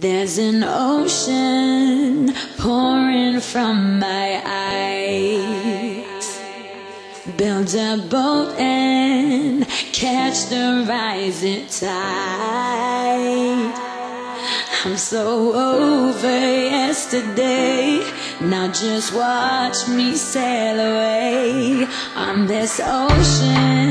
There's an ocean pouring from my eyes. Build a boat and catch the rising tide. I'm so over yesterday. Now just watch me sail away on this ocean.